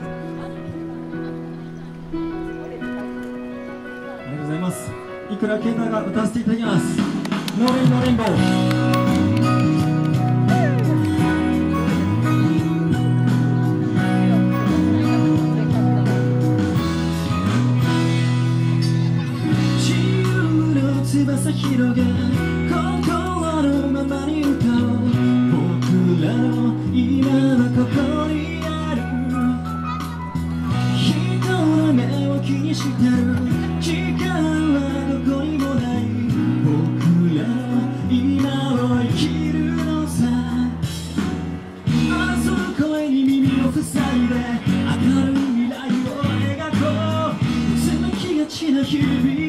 ありがとうございます。いくら携帯が歌わせていただきます。ノリノリンボー。広げ。いで明るい未来を描こう。うつむきがちな日々。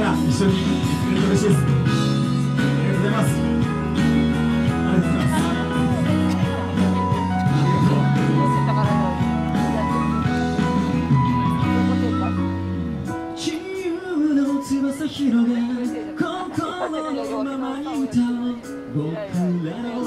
ったら一緒に嬉しいです。ありがとうございます。ありがとうございます。ありがとう自由の翼広げ心のままに歌おう僕らの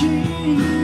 ti.